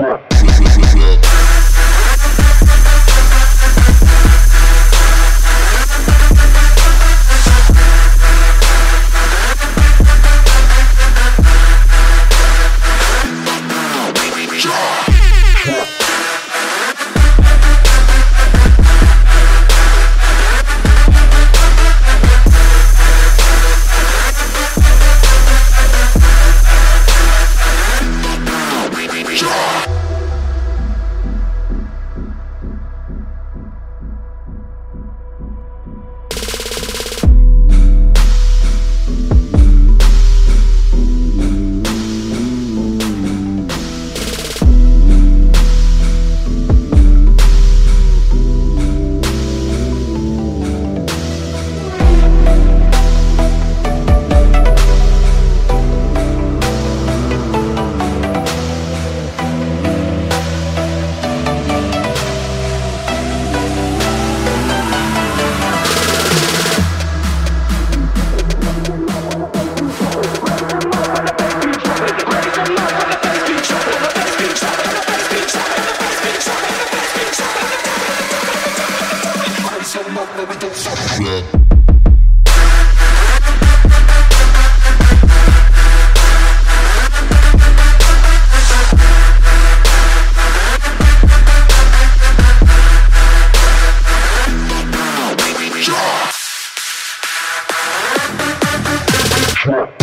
trap. trap.